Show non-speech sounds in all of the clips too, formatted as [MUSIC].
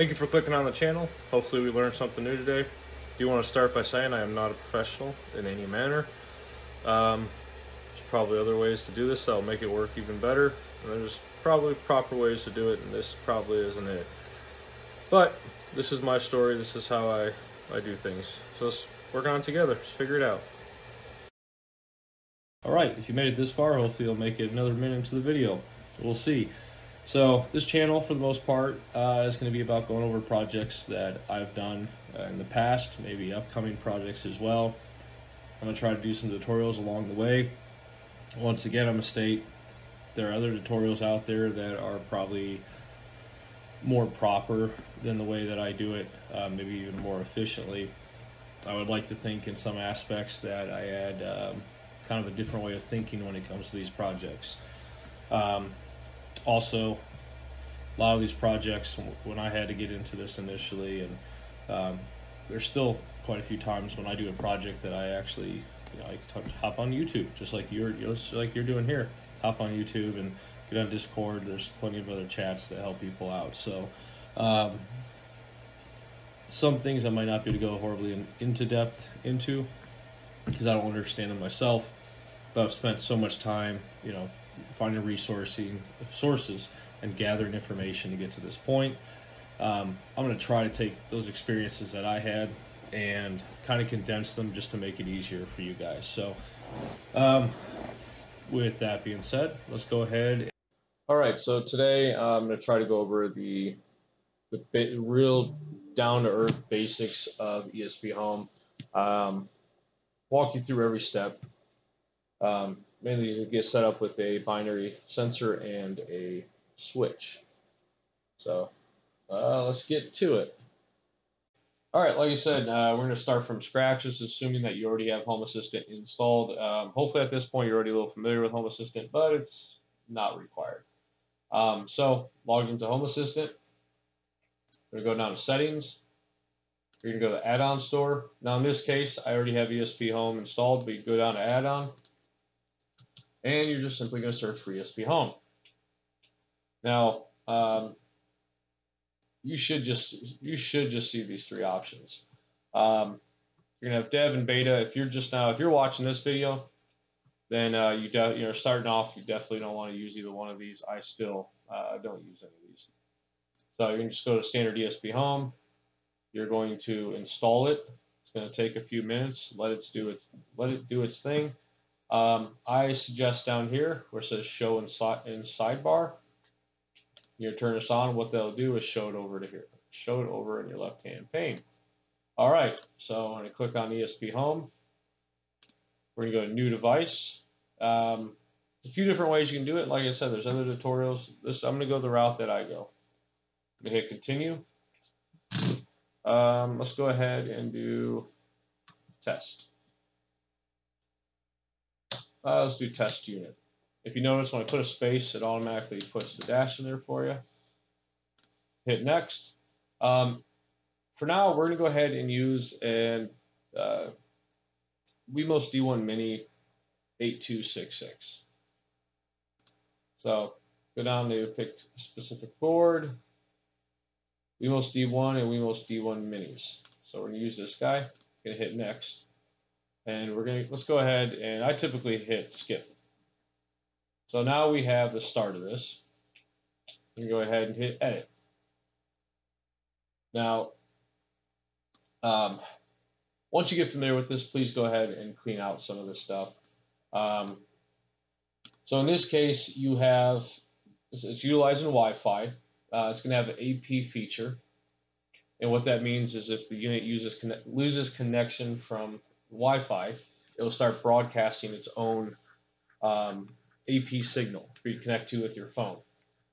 Thank you for clicking on the channel. Hopefully we learned something new today. do you want to start by saying I am not a professional in any manner. Um, there's probably other ways to do this that'll make it work even better. And there's probably proper ways to do it, and this probably isn't it. But this is my story. This is how I, I do things. So let's work on it together. Let's figure it out. Alright, if you made it this far, hopefully you'll make it another minute into the video. We'll see. So this channel, for the most part, uh, is going to be about going over projects that I've done uh, in the past, maybe upcoming projects as well. I'm going to try to do some tutorials along the way. Once again, I'm going to state there are other tutorials out there that are probably more proper than the way that I do it, uh, maybe even more efficiently. I would like to think in some aspects that I add um, kind of a different way of thinking when it comes to these projects. Um, also, a lot of these projects, when I had to get into this initially, and um, there's still quite a few times when I do a project that I actually, you know, I hop on YouTube, just like you're, just like you're doing here. Hop on YouTube and get on Discord. There's plenty of other chats that help people out. So, um, some things I might not be able to go horribly in, into depth into because I don't understand them myself. But I've spent so much time, you know, finding resourcing sources and gathering information to get to this point. Um, I'm going to try to take those experiences that I had and kind of condense them just to make it easier for you guys. So, um, with that being said, let's go ahead. All right, so today uh, I'm going to try to go over the the real down to earth basics of ESP Home. Um, walk you through every step. Um, mainly to get set up with a binary sensor and a switch. So uh, let's get to it. All right, like I said, uh, we're going to start from scratch, just assuming that you already have Home Assistant installed. Um, hopefully at this point you're already a little familiar with Home Assistant, but it's not required. Um, so log into Home Assistant. We're going to go down to Settings. You're going to go to Add-on Store. Now in this case, I already have ESP Home installed, but you go down to Add-on and you're just simply going to search for ESP Home. Now, um, you should just you should just see these three options. Um, you're gonna have dev and beta. If you're just now, if you're watching this video, then uh, you you're starting off. You definitely don't want to use either one of these. I still uh, don't use any of these. So you can just go to standard ESP Home. You're going to install it. It's going to take a few minutes. Let it do its let it do its thing. Um, I suggest down here where it says show in, in sidebar, you turn this on. What they'll do is show it over to here. Show it over in your left hand pane. All right, so I'm to click on ESP Home. We're going to go to New Device. Um, a few different ways you can do it. Like I said, there's other tutorials. This I'm going to go the route that I go. I'm hit Continue. Um, let's go ahead and do Test. Uh, let's do test unit. If you notice when I put a space, it automatically puts the dash in there for you. Hit next. Um, for now, we're going to go ahead and use an uh, Wemos D1 Mini 8266. So go down to pick specific board, Wemos D1 and Wemos D1 Minis. So we're going to use this guy. Going to hit next. And we're going to, let's go ahead and I typically hit skip. So now we have the start of this. Can go ahead and hit edit. Now, um, once you get familiar with this, please go ahead and clean out some of this stuff. Um, so in this case, you have, it's utilizing Wi-Fi. Uh, it's going to have an AP feature. And what that means is if the unit uses loses connection from Wi-Fi, it will start broadcasting its own um, AP signal for you to connect to with your phone.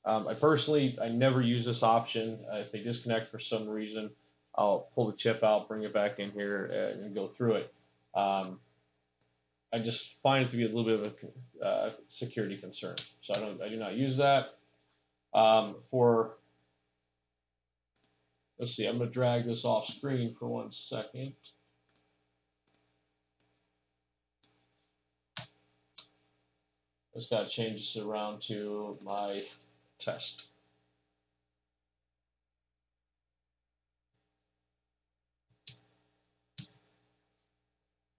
Um, I personally, I never use this option. Uh, if they disconnect for some reason, I'll pull the chip out, bring it back in here, and, and go through it. Um, I just find it to be a little bit of a uh, security concern, so I don't, I do not use that. Um, for let's see, I'm going to drag this off screen for one second. Let's now change this around to my test.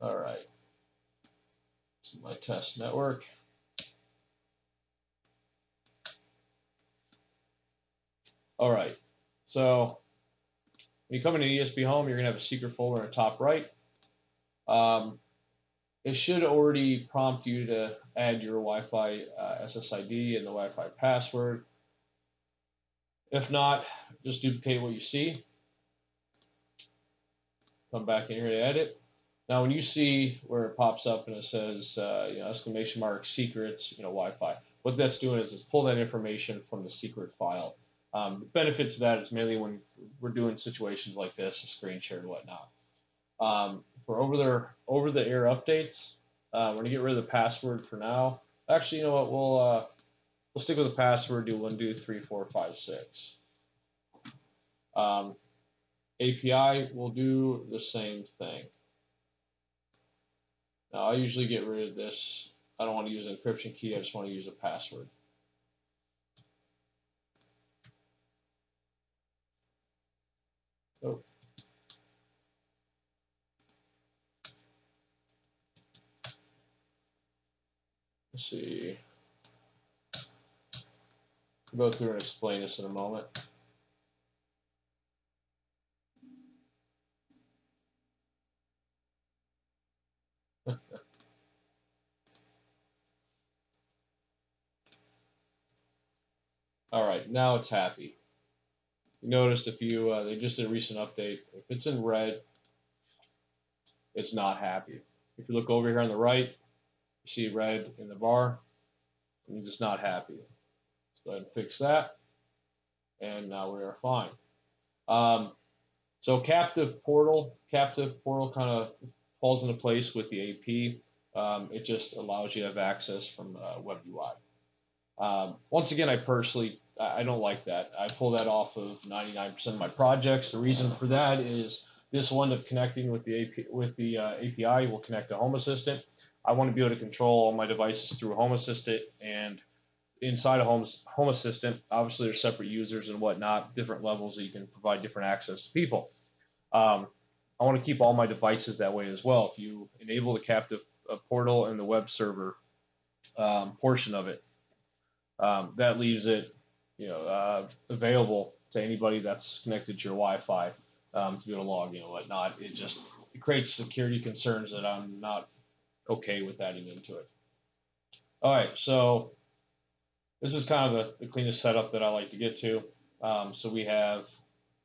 All right, this is my test network. All right, so when you come into ESP Home, you're going to have a secret folder in the top right. Um, it should already prompt you to add your Wi-Fi uh, SSID and the Wi-Fi password. If not, just duplicate what you see. Come back in here to edit. Now, when you see where it pops up and it says, uh, you know, exclamation mark secrets, you know, Wi-Fi, what that's doing is it's pull that information from the secret file. Um, the benefits of that is mainly when we're doing situations like this, a screen share and whatnot. Um, for over the over the air updates, uh, we're gonna get rid of the password for now. Actually, you know what? We'll uh, we'll stick with the password. Do one, two, three, four, five, six. Um, API will do the same thing. Now, I usually get rid of this. I don't want to use an encryption key. I just want to use a password. Oh. Let's see. I'll go through and explain this in a moment. [LAUGHS] All right, now it's happy. You noticed if you, uh, they just did a recent update, if it's in red, it's not happy. If you look over here on the right, see red in the bar, it means it's not happy. Let's go ahead and fix that, and now we are fine. Um, so captive portal, captive portal kind of falls into place with the AP. Um, it just allows you to have access from uh, Web UI. Um, once again, I personally I don't like that. I pull that off of 99% of my projects. The reason for that is this will end up connecting with the AP, with the uh, API. Will connect to Home Assistant. I want to be able to control all my devices through Home Assistant and inside of Home, Home Assistant. Obviously, there's separate users and whatnot, different levels that you can provide different access to people. Um, I want to keep all my devices that way as well. If you enable the captive uh, portal and the web server um, portion of it, um, that leaves it you know, uh, available to anybody that's connected to your Wi-Fi to be able to log in and whatnot. It just it creates security concerns that I'm not okay with adding into it. All right, so this is kind of the, the cleanest setup that I like to get to. Um, so we have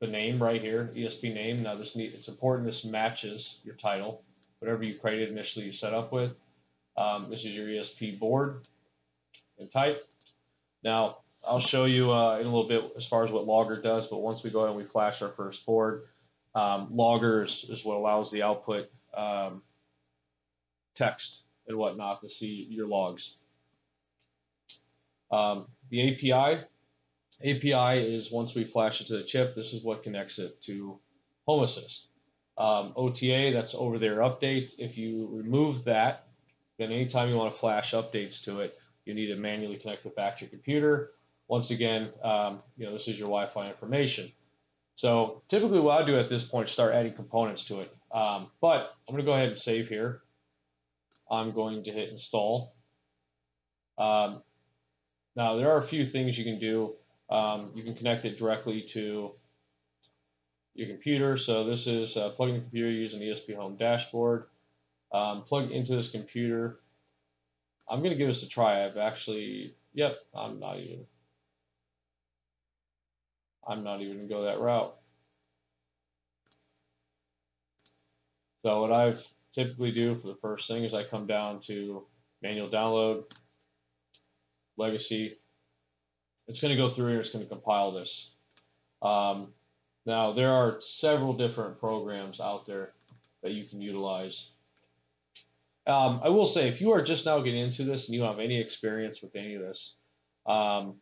the name right here, ESP name. Now this need, it's important this matches your title, whatever you created initially you set up with. Um, this is your ESP board and type. Now I'll show you uh, in a little bit as far as what Logger does, but once we go ahead and we flash our first board, um, Logger is, is, what allows the output um, text and whatnot to see your logs. Um, the API, API is once we flash it to the chip, this is what connects it to Home Assist. Um, OTA, that's over there update. If you remove that, then anytime you want to flash updates to it, you need to manually connect it back to your computer once again, um, you know, this is your Wi-Fi information. So typically what I do at this point start adding components to it. Um, but I'm going to go ahead and save here. I'm going to hit install. Um, now there are a few things you can do. Um, you can connect it directly to your computer. So this is uh, plugging the computer using the ESP Home dashboard. Um, plug into this computer. I'm going to give this a try. I've actually, yep, I'm not even I'm not even going to go that route. So what I've typically do for the first thing is I come down to manual download, legacy. It's going to go through here. It's going to compile this. Um, now, there are several different programs out there that you can utilize. Um, I will say, if you are just now getting into this and you have any experience with any of this, um,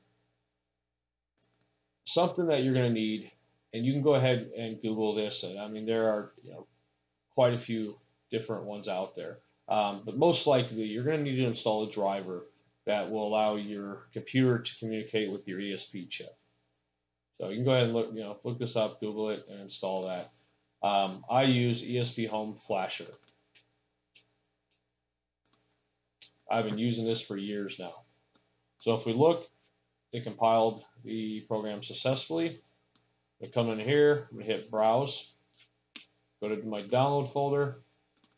something that you're going to need, and you can go ahead and Google this. I mean, there are you know quite a few different ones out there, um, but most likely you're going to need to install a driver that will allow your computer to communicate with your ESP chip. So you can go ahead and look, you know, look this up, Google it, and install that. Um, I use ESP Home Flasher. I've been using this for years now. So if we look, it compiled the program successfully. I come in here, I'm gonna hit browse, go to my download folder,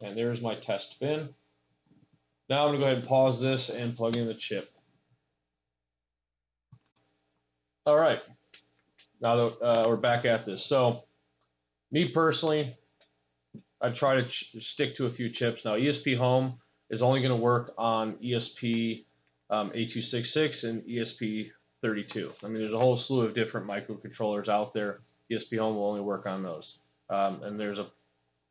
and there's my test bin. Now I'm gonna go ahead and pause this and plug in the chip. All right, now that uh, we're back at this. So me personally, I try to stick to a few chips. Now ESP Home is only gonna work on ESP um, 8266 and ESP32. I mean, there's a whole slew of different microcontrollers out there. ESP Home will only work on those. Um, and there's a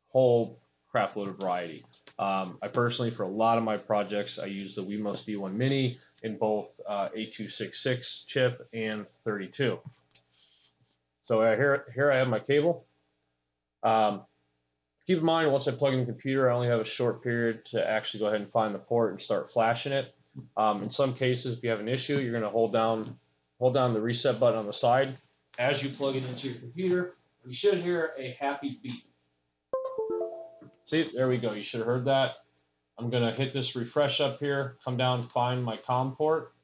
whole crapload of variety. Um, I personally, for a lot of my projects, I use the Wemos D1 Mini in both uh, 8266 chip and 32. So uh, here, here I have my cable. Um, keep in mind, once I plug in the computer, I only have a short period to actually go ahead and find the port and start flashing it. Um, in some cases, if you have an issue, you're going to hold down hold down the reset button on the side. As you plug it into your computer, you should hear a happy beep. See, there we go. You should have heard that. I'm going to hit this refresh up here, come down, find my COM port,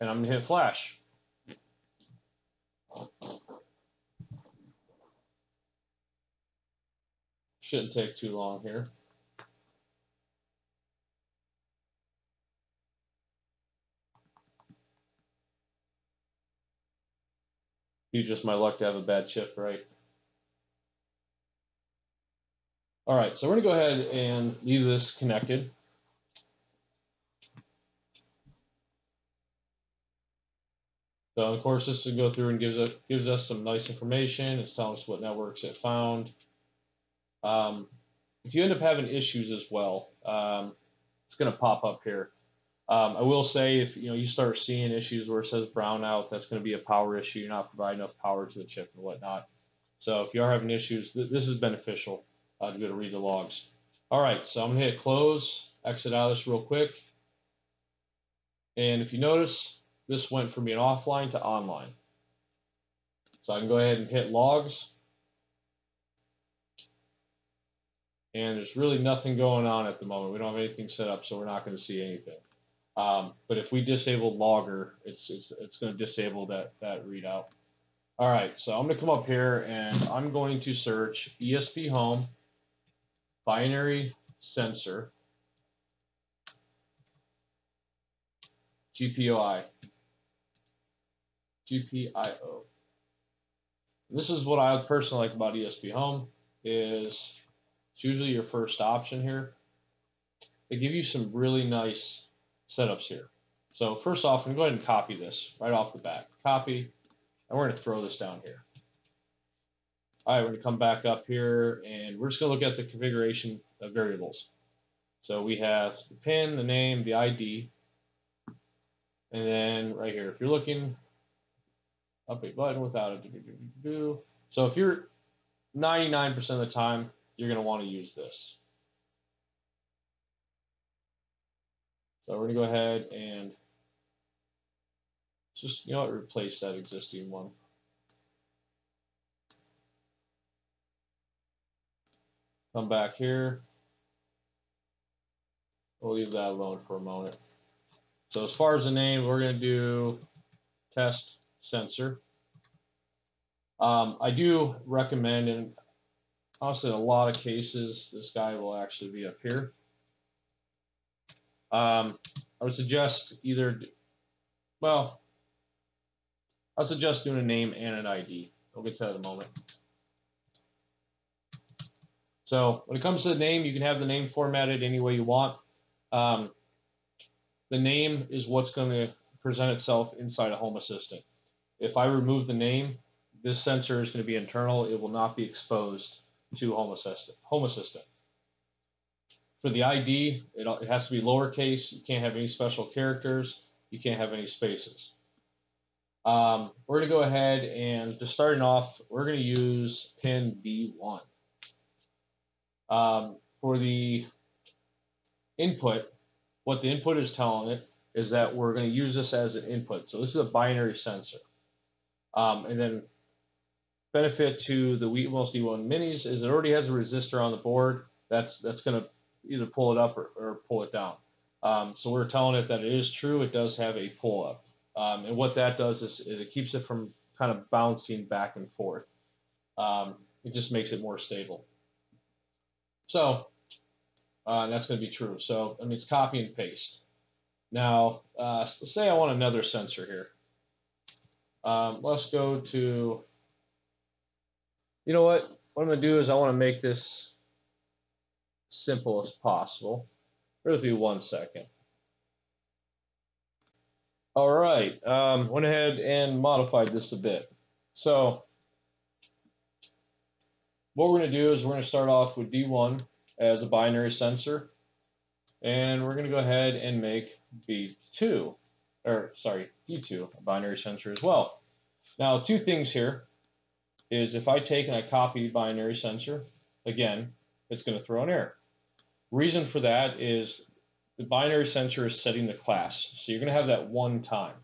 and I'm going to hit flash. Shouldn't take too long here. You just my luck to have a bad chip, right? All right, so we're gonna go ahead and leave this connected. So of course this will go through and gives us gives us some nice information. It's telling us what networks it found. Um, if you end up having issues as well, um, it's going to pop up here. Um, I will say if you know you start seeing issues where it says brownout, that's going to be a power issue. You're not providing enough power to the chip and whatnot. So if you are having issues, th this is beneficial uh, to be able to read the logs. All right, so I'm going to hit close, exit out of this real quick. And if you notice, this went from being offline to online. So I can go ahead and hit logs. And there's really nothing going on at the moment. We don't have anything set up, so we're not going to see anything. Um, but if we disable logger, it's it's it's going to disable that that readout. All right, so I'm going to come up here and I'm going to search ESP Home binary sensor GPIO GPIO. This is what I personally like about ESP Home is it's usually your first option here. They give you some really nice setups here. So first off, I'm going to go ahead and copy this right off the bat. Copy, and we're going to throw this down here. All right, we're going to come back up here, and we're just going to look at the configuration of variables. So we have the pin, the name, the ID, and then right here, if you're looking, update button without a So if you're 99% of the time, you're going to want to use this. So we're going to go ahead and just, you know replace that existing one. Come back here. We'll leave that alone for a moment. So as far as the name, we're going to do test sensor. Um, I do recommend, and honestly, in a lot of cases, this guy will actually be up here. Um, I would suggest either, well, I suggest doing a name and an ID. We'll get to that in a moment. So when it comes to the name, you can have the name formatted any way you want. Um, the name is what's going to present itself inside a Home Assistant. If I remove the name, this sensor is going to be internal. It will not be exposed to Home Assistant. Home Assistant. For the ID, it, it has to be lowercase. You can't have any special characters. You can't have any spaces. Um, we're going to go ahead and just starting off, we're going to use pin B1. Um, for the input, what the input is telling it is that we're going to use this as an input. So this is a binary sensor. Um, and then benefit to the Wemos D1 Minis is it already has a resistor on the board. That's that's going to either pull it up or, or pull it down. Um, so we're telling it that it is true. It does have a pull up. Um, and what that does is, is, it keeps it from kind of bouncing back and forth. Um, it just makes it more stable. So uh, that's going to be true. So I mean, it's copy and paste. Now, uh, say I want another sensor here. Um, let's go to, you know what? What I'm going to do is I want to make this simple as possible. With me one second. All right, um, went ahead and modified this a bit. So what we're going to do is we're going to start off with D1 as a binary sensor. And we're going to go ahead and make B2, or sorry, D2, a binary sensor as well. Now, two things here is if I take and I copy binary sensor, again, it's going to throw an error. Reason for that is the binary sensor is setting the class. So you're going to have that one time.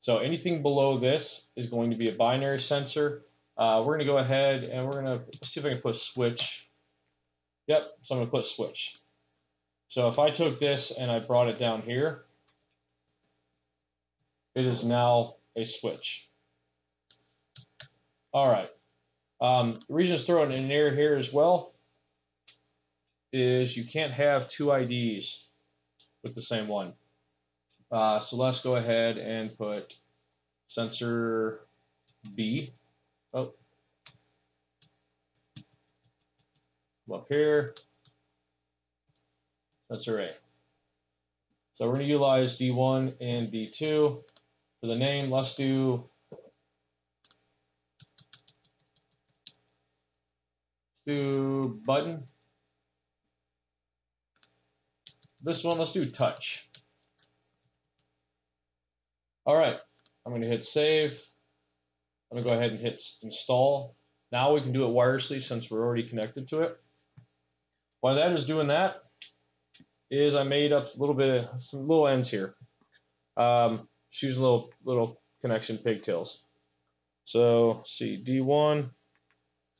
So anything below this is going to be a binary sensor. Uh, we're going to go ahead and we're going to see if I can put switch. Yep, so I'm going to put switch. So if I took this and I brought it down here, it is now a switch. All right. Um, the reason it's throwing an error here as well is you can't have two IDs with the same one. Uh, so let's go ahead and put sensor B. Oh. Come up here. That's A. So we're going to utilize D1 and D2 for the name. Let's do do button. This one, let's do touch. All right, I'm going to hit save. I'm going to go ahead and hit install. Now we can do it wirelessly since we're already connected to it. While that is doing that, is I made up a little bit of some little ends here. Um, she's a little little connection pigtails. So see D1, it's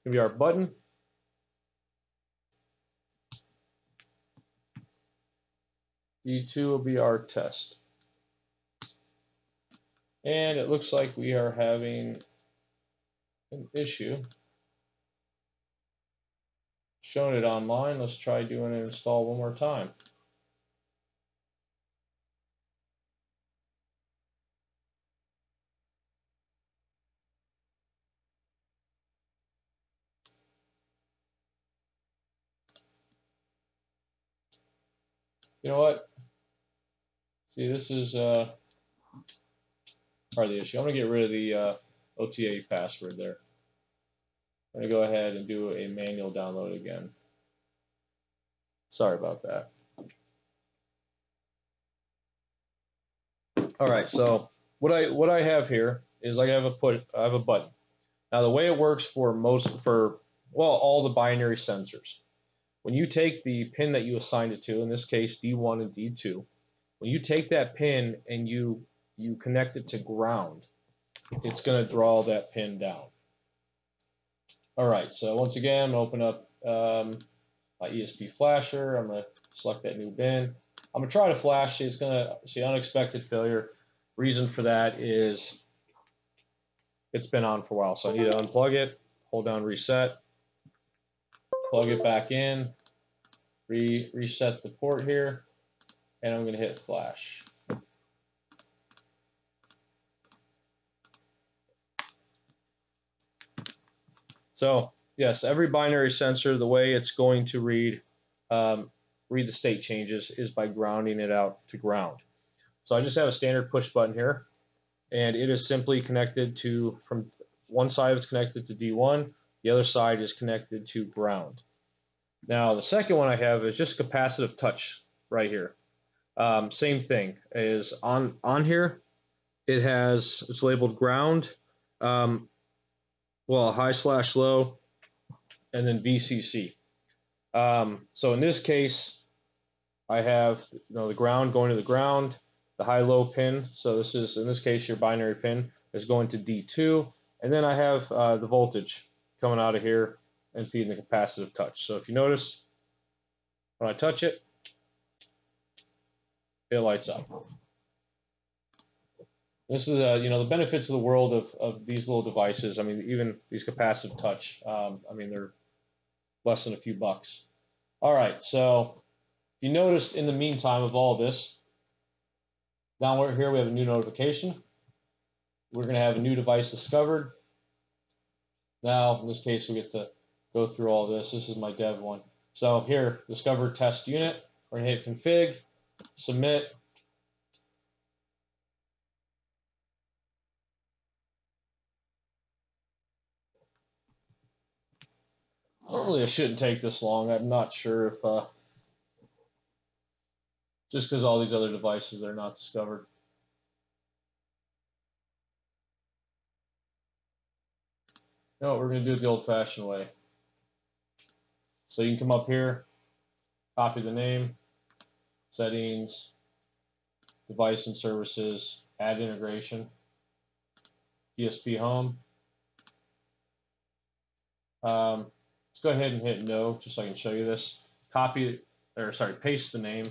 gonna be our button. D2 will be our test. And it looks like we are having an issue. Shown it online, let's try doing an install one more time. You know what? See, this is uh, part of the issue. I'm going to get rid of the uh, OTA password there. I'm going to go ahead and do a manual download again. Sorry about that. All right, so what I what I have here is I have a put I have a button. Now the way it works for most for well all the binary sensors when you take the pin that you assigned it to, in this case D1 and D2, when you take that pin and you you connect it to ground, it's going to draw that pin down. All right, so once again, open up um, my ESP flasher. I'm going to select that new bin. I'm going to try to flash. It's going to see unexpected failure. Reason for that is it's been on for a while, so I need to unplug it, hold down reset, plug it back in, re reset the port here, and I'm going to hit flash. So yes, every binary sensor, the way it's going to read um, read the state changes is by grounding it out to ground. So I just have a standard push button here, and it is simply connected to from one side is connected to D1, the other side is connected to ground. Now the second one I have is just capacitive touch right here. Um, same thing is on on here. It has it's labeled ground, um, well high slash low, and then VCC. Um, so in this case, I have you know the ground going to the ground, the high low pin. So this is in this case your binary pin is going to D2, and then I have uh, the voltage coming out of here and feeding the capacitive touch. So if you notice, when I touch it, it lights up. This is, uh, you know, the benefits of the world of, of these little devices. I mean, even these capacitive touch, um, I mean, they're less than a few bucks. All right, so if you noticed in the meantime of all this, down here we have a new notification. We're going to have a new device discovered. Now, in this case, we get to go through all this. This is my dev one. So here, discover test unit. We're going to hit config, submit, Normally it shouldn't take this long. I'm not sure if, uh, just because all these other devices are not discovered. No, we're going to do it the old-fashioned way. So you can come up here, copy the name, settings, device and services, add integration, ESP home. Um, let's go ahead and hit no, just so I can show you this. Copy, or sorry, paste the name,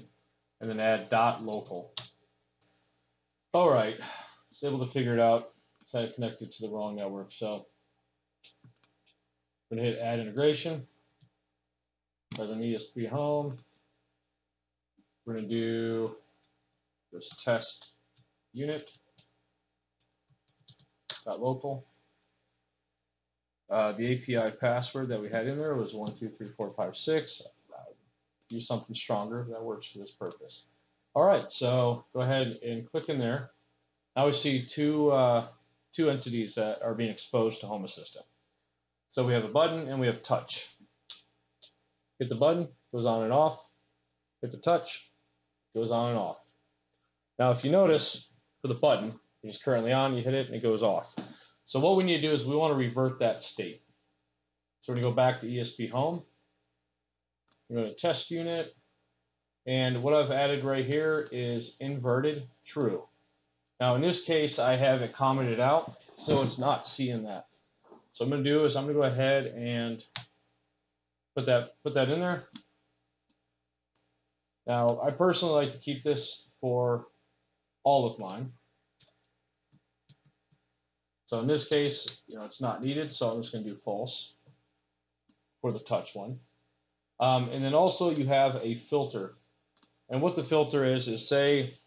and then add dot local. All right, it's able to figure it out. It's had it connected to the wrong network, so I'm gonna hit add integration. As an ESP home, we're gonna do this test unit dot local. Uh, the API password that we had in there was one two three four five six. Uh, use something stronger that works for this purpose. All right, so go ahead and click in there. Now we see two uh, two entities that are being exposed to Home Assistant. So we have a button and we have touch. Hit the button, goes on and off. Hit the touch, goes on and off. Now if you notice, for the button, it's currently on, you hit it and it goes off. So what we need to do is we want to revert that state. So we're going to go back to ESP home. We're going to test unit. And what I've added right here is inverted true. Now in this case, I have it commented out, so it's not seeing that. So I'm going to do is I'm going to go ahead and put that put that in there. Now I personally like to keep this for all of mine. So in this case, you know, it's not needed, so I'm just going to do false for the touch one. Um, and then also you have a filter. And what the filter is, is say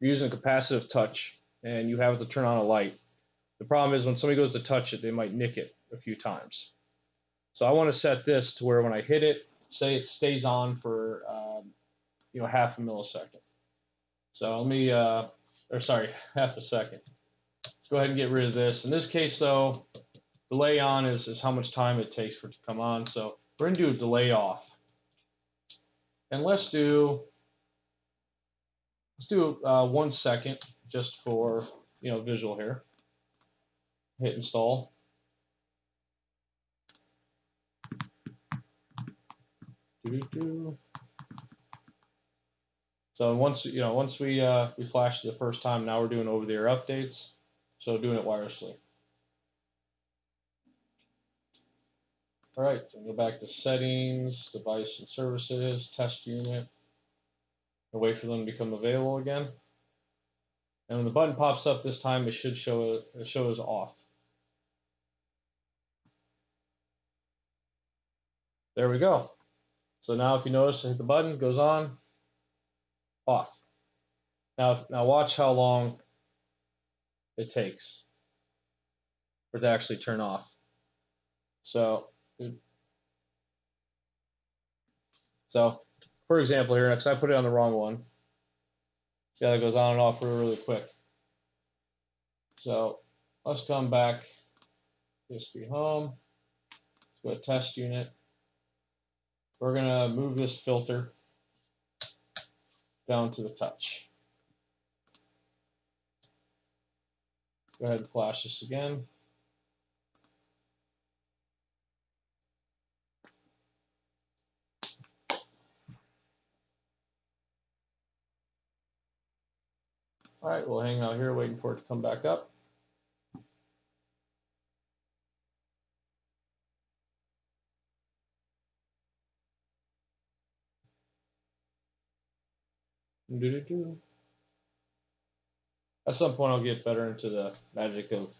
you're using a capacitive touch and you have it to turn on a light. The problem is when somebody goes to touch it, they might nick it a few times. So I want to set this to where when I hit it, say it stays on for um, you know half a millisecond. So let me, uh, or sorry, [LAUGHS] half a second. Go ahead and get rid of this. In this case, though, delay on is, is how much time it takes for it to come on. So we're going to do a delay off. And let's do let's do uh, one second just for you know visual here hit install. So once you know, once we uh, we flashed the first time, now we're doing over-the-air updates. So doing it wirelessly. All right, go back to settings, device and services, test unit, and wait for them to become available again. And when the button pops up this time, it should show it shows off. There we go. So now if you notice, I hit the button, goes on, off. Now, now watch how long it takes for it to actually turn off. So, so for example here, because I put it on the wrong one. See how that goes on and off really, really quick. So let's come back, ESP home, let's go to test unit. We're going to move this filter down to the touch. Go ahead and flash this again. All right, we'll hang out here waiting for it to come back up. Doo-doo-doo. At some point, I'll get better into the magic of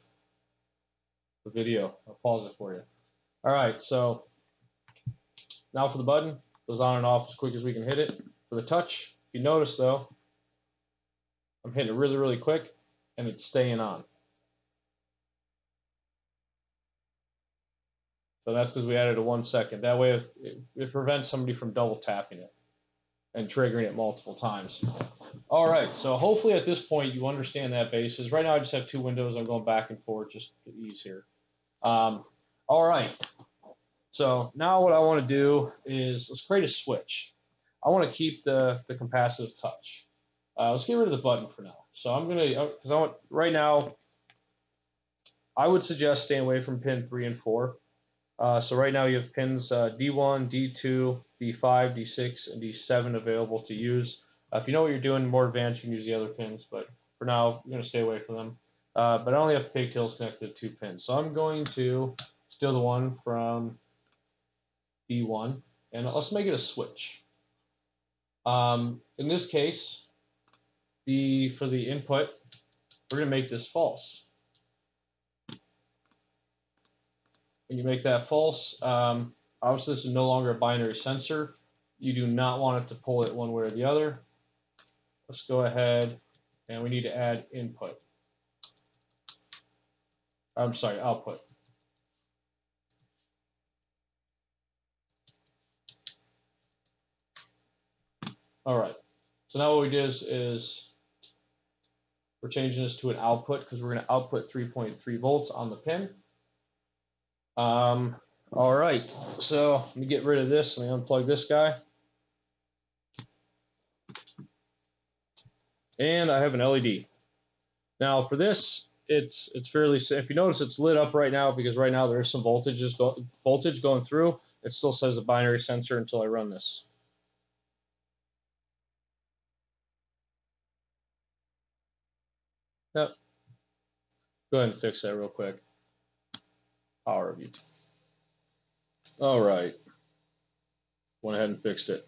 the video. I'll pause it for you. All right, so now for the button. Goes on and off as quick as we can hit it. For the touch, if you notice though, I'm hitting it really, really quick, and it's staying on. So that's because we added a one second. That way, it, it prevents somebody from double tapping it and triggering it multiple times. All right, so hopefully at this point you understand that basis. Right now I just have two windows. I'm going back and forth just to ease here. Um, all right, so now what I want to do is let's create a switch. I want to keep the, the capacitive touch. Uh, let's get rid of the button for now. So I'm going to, because I want, right now, I would suggest staying away from pin 3 and 4. Uh, so right now you have pins uh, D1, D2, D5, D6, and D7 available to use. Uh, if you know what you're doing more advanced, you can use the other pins, but for now, I'm going to stay away from them. Uh, but I only have pigtails connected to two pins. So I'm going to steal the one from D1, and let's make it a switch. Um, in this case, the for the input, we're going to make this false. When you make that false, um, obviously this is no longer a binary sensor. You do not want it to pull it one way or the other. Let's go ahead and we need to add input. I'm sorry, output. All right. So now what we did is, is we're changing this to an output because we're going to output 3.3 volts on the pin. Um, all right. So let me get rid of this. Let me unplug this guy. And I have an LED. Now for this, it's it's fairly. If you notice, it's lit up right now because right now there's some voltages go, voltage going through. It still says a binary sensor until I run this. Yep. Go ahead and fix that real quick. Power of. All right. Went ahead and fixed it.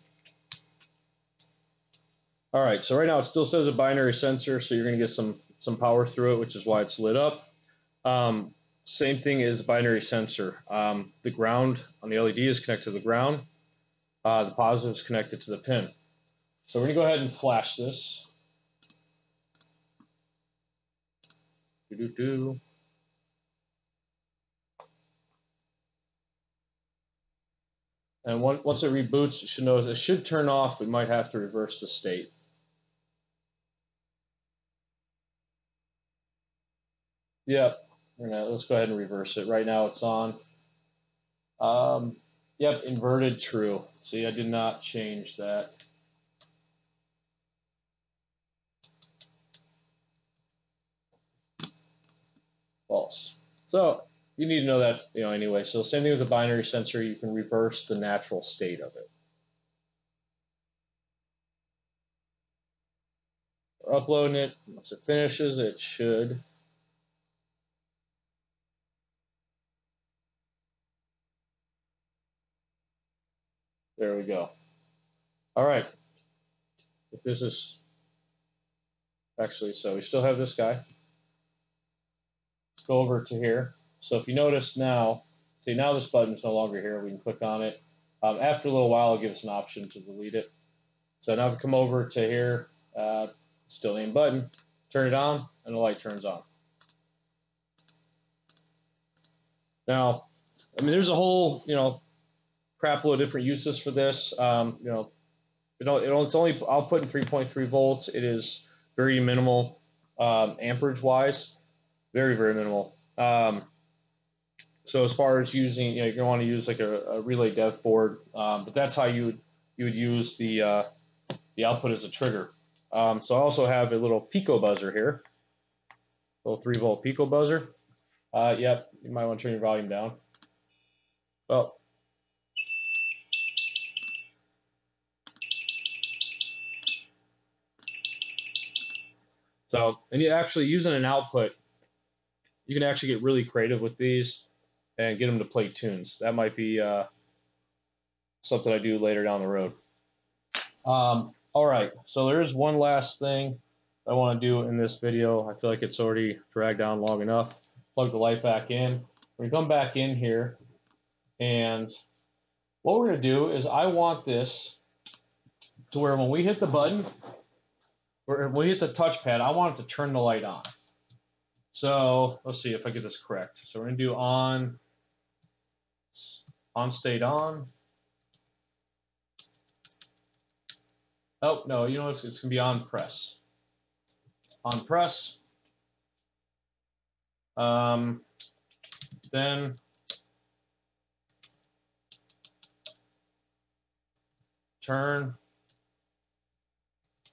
All right, so right now it still says a binary sensor, so you're going to get some, some power through it, which is why it's lit up. Um, same thing is binary sensor. Um, the ground on the LED is connected to the ground. Uh, the positive is connected to the pin. So we're going to go ahead and flash this. Do do do. And once it reboots, it should notice it should turn off. We might have to reverse the state. Yep. Let's go ahead and reverse it. Right now it's on. Um, yep, inverted true. See, I did not change that. false. So you need to know that you know anyway. So same thing with the binary sensor, you can reverse the natural state of it. We're uploading it. Once it finishes, it should. There we go. All right. If this is actually, so we still have this guy Let's go over to here. So if you notice now, see now this button is no longer here. We can click on it. Um, after a little while, it'll give us an option to delete it. So now I've come over to here, uh, still name button, turn it on, and the light turns on. Now, I mean, there's a whole, you know, crap load of different uses for this. Um, you know, it, it's only outputting 3.3 volts. It is very minimal um, amperage wise very very minimal. Um, so as far as using, you know, you're going to want to use like a, a relay dev board, um, but that's how you would you would use the uh, the output as a trigger. Um, so I also have a little piezo buzzer here, little three volt piezo buzzer. Uh, yep, you might want to turn your volume down. Well. So, and you actually using an output you can actually get really creative with these and get them to play tunes. That might be uh, something I do later down the road. Um, All right, so there is one last thing I want to do in this video. I feel like it's already dragged down long enough. Plug the light back in. To come back in here, and what we're going to do is I want this to where when we hit the button, or when we hit the touchpad, I want it to turn the light on. So let's see if I get this correct. So we're going to do on, on state on. Oh, no, you know? It's, it's going to be on press. On press. Um, then turn,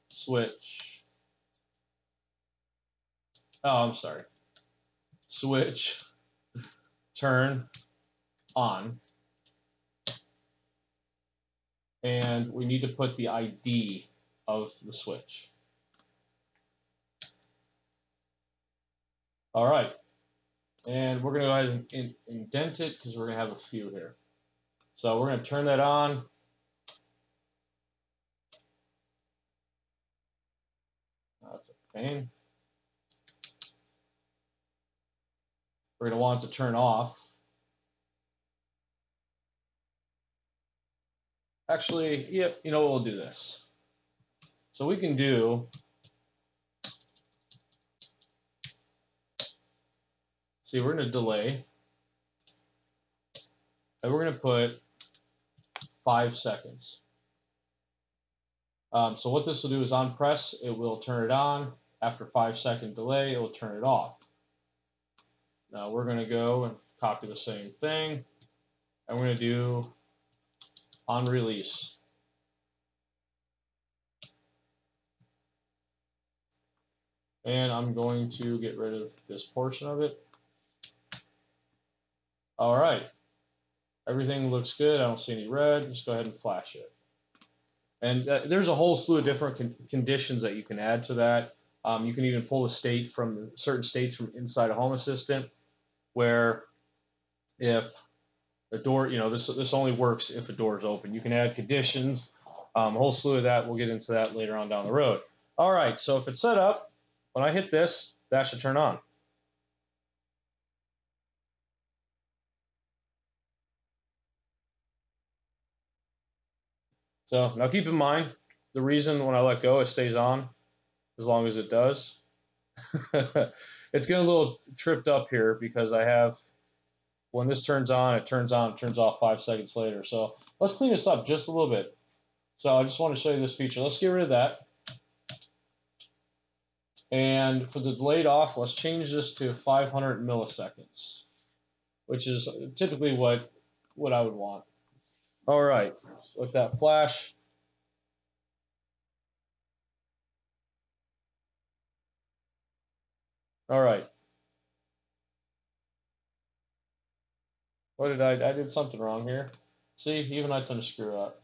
switch. Oh, I'm sorry. Switch, turn, on and we need to put the ID of the switch. All right, and we're going to go ahead and indent it because we're going to have a few here. So we're going to turn that on. That's a pain. We're going to want to turn off. Actually, yep, you know what, we'll do this. So we can do, see, we're going to delay, and we're going to put five seconds. Um, so what this will do is on press, it will turn it on. After five second delay, it will turn it off. Now we're going to go and copy the same thing. And we're going to do on release. And I'm going to get rid of this portion of it. All right. Everything looks good. I don't see any red. Just go ahead and flash it. And uh, there's a whole slew of different con conditions that you can add to that. Um, you can even pull a state from certain states from inside a Home Assistant where if a door, you know, this this only works if a door is open. You can add conditions, um, a whole slew of that. We'll get into that later on down the road. All right, so if it's set up, when I hit this, that should turn on. So now keep in mind, the reason when I let go, it stays on as long as it does. [LAUGHS] it's getting a little tripped up here because I have when this turns on, it turns on, it turns off five seconds later. So let's clean this up just a little bit. So I just want to show you this feature. Let's get rid of that. And for the delayed off, let's change this to 500 milliseconds, which is typically what, what I would want. All right, let that flash. All right, What did I, I did something wrong here. See, even I tend to screw up.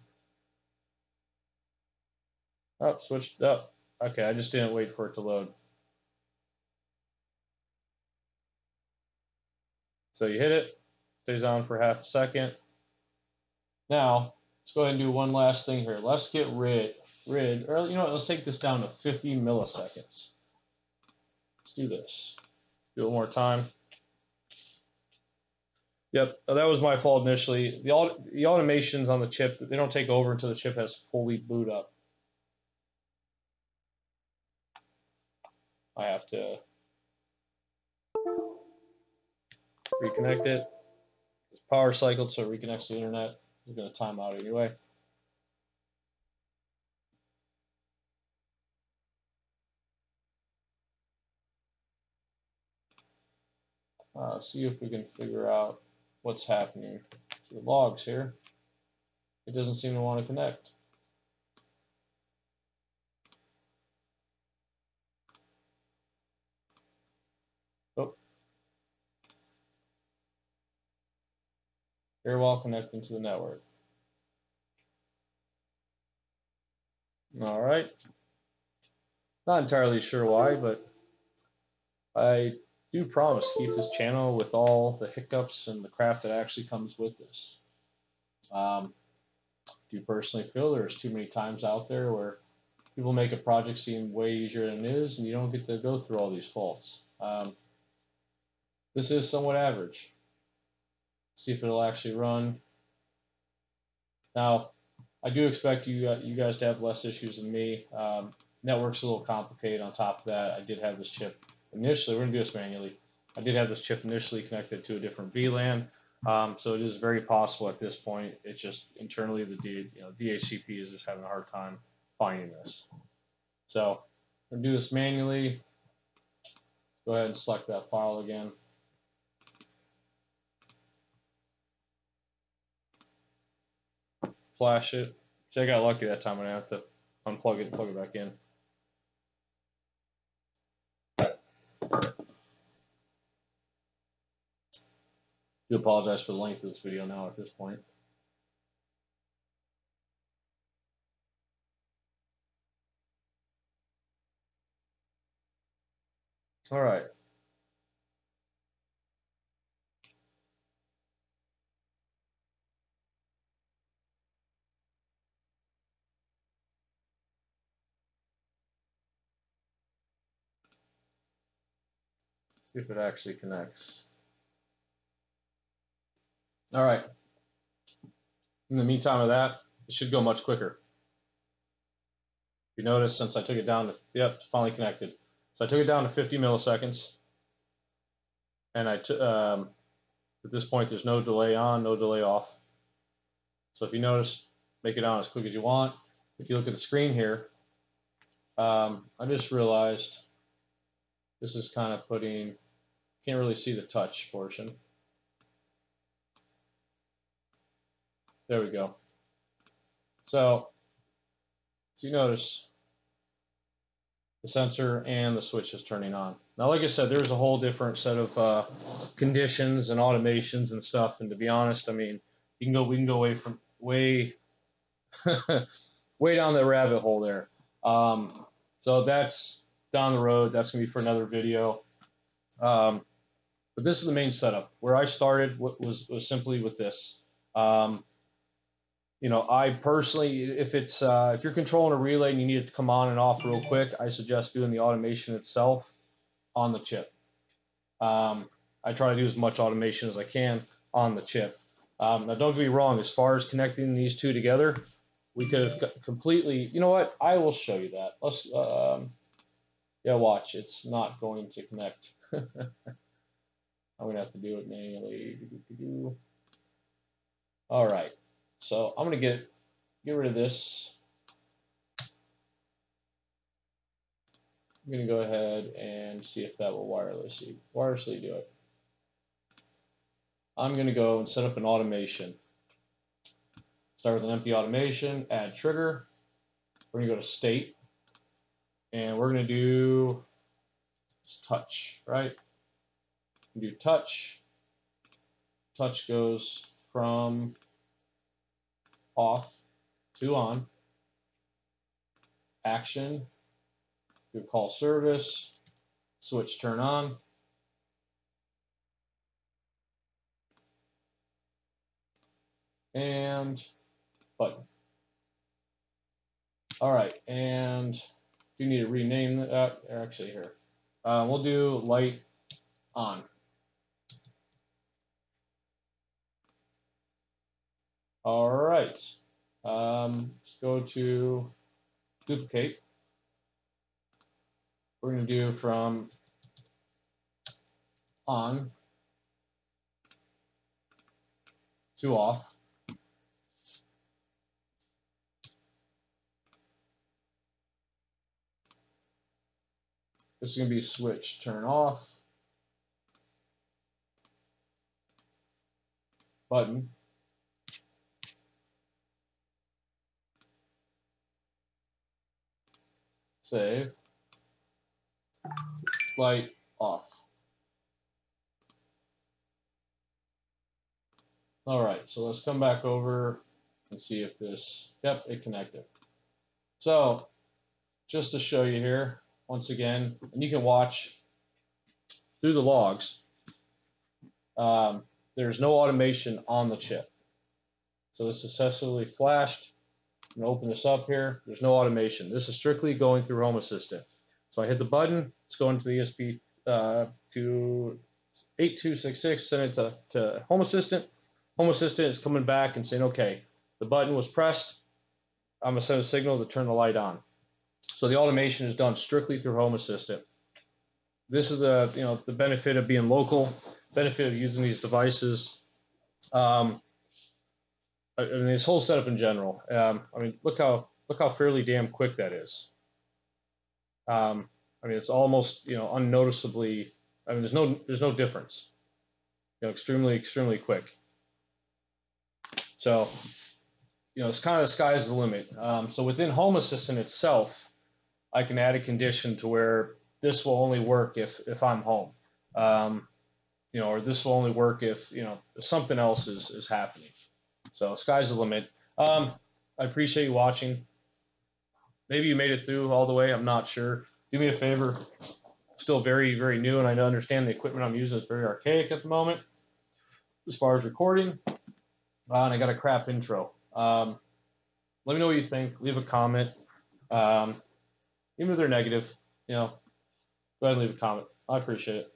Oh, switched up. Okay, I just didn't wait for it to load. So you hit it, stays on for half a second. Now, let's go ahead and do one last thing here. Let's get rid, rid, or you know what, let's take this down to 50 milliseconds. Let's do this. Do it one more time. Yep, that was my fault initially. The, the automations on the chip, they don't take over until the chip has fully boot up. I have to reconnect it. It's power cycled, so it reconnects to the internet. It's going to time out anyway. Uh, see if we can figure out what's happening to the logs here. It doesn't seem to want to connect. Oh. Very well connecting to the network. All right. Not entirely sure why, but I do promise to keep this channel with all the hiccups and the crap that actually comes with this. Um, do personally feel there's too many times out there where people make a project seem way easier than it is, and you don't get to go through all these faults. Um, this is somewhat average. See if it'll actually run. Now, I do expect you uh, you guys to have less issues than me. Um, network's a little complicated. On top of that, I did have this chip initially. We're gonna do this manually. I did have this chip initially connected to a different VLAN, um, so it is very possible at this point. It's just internally the D, you know, DHCP is just having a hard time finding this. So I'm gonna do this manually. Go ahead and select that file again. Flash it. See, I got lucky that time I have to unplug it and plug it back in. Do apologize for the length of this video now at this point. All right. See if it actually connects. All right. In the meantime of that, it should go much quicker. You notice since I took it down to, yep, finally connected. So I took it down to 50 milliseconds. And I um, at this point, there's no delay on, no delay off. So if you notice, make it on as quick as you want. If you look at the screen here, um, I just realized this is kind of putting, can't really see the touch portion. There we go. So, so you notice the sensor and the switch is turning on. Now, like I said, there's a whole different set of uh, conditions and automations and stuff. And to be honest, I mean, you can go, we can go away from way, [LAUGHS] way down the rabbit hole there. Um, so that's down the road. That's gonna be for another video. Um, but this is the main setup. Where I started was was simply with this. Um, you know, I personally, if it's uh, if you're controlling a relay and you need it to come on and off real quick, I suggest doing the automation itself on the chip. Um, I try to do as much automation as I can on the chip. Um, now, don't get me wrong. As far as connecting these two together, we could have completely. You know what? I will show you that. Let's. Um, yeah, watch. It's not going to connect. [LAUGHS] I'm gonna have to do it manually. All right. So I'm going to get, get rid of this. I'm going to go ahead and see if that will wirelessly, wirelessly do it. I'm going to go and set up an automation. Start with an empty automation, add trigger. We're going to go to state. And we're going to do touch, right? Do touch. Touch goes from off to on, action, do call service, switch turn on, and button. All right, and do need to rename that. Actually, here uh, we'll do light on. All right. Um, let's go to duplicate. We're going to do from on to off. This is going to be switch turn off. Button. Save, light off. All right, so let's come back over and see if this, yep, it connected. So just to show you here, once again, and you can watch through the logs, um, there's no automation on the chip. So this successfully flashed, Open this up here. There's no automation. This is strictly going through Home Assistant. So I hit the button. It's going to the ESP uh, to 8266. Send it to, to Home Assistant. Home Assistant is coming back and saying, okay, the button was pressed. I'm gonna send a signal to turn the light on. So the automation is done strictly through Home Assistant. This is the you know the benefit of being local, benefit of using these devices. Um, I mean, this whole setup in general. Um, I mean, look how look how fairly damn quick that is. Um, I mean, it's almost you know unnoticeably. I mean, there's no there's no difference. You know, extremely extremely quick. So, you know, it's kind of the sky's the limit. Um, so within Home Assistant itself, I can add a condition to where this will only work if if I'm home. Um, you know, or this will only work if you know if something else is is happening. So sky's the limit. Um, I appreciate you watching. Maybe you made it through all the way. I'm not sure. Do me a favor. Still very, very new, and I understand the equipment I'm using is very archaic at the moment as far as recording. Uh, and I got a crap intro. Um, let me know what you think. Leave a comment. Um, even if they're negative, you know, go ahead and leave a comment. I appreciate it.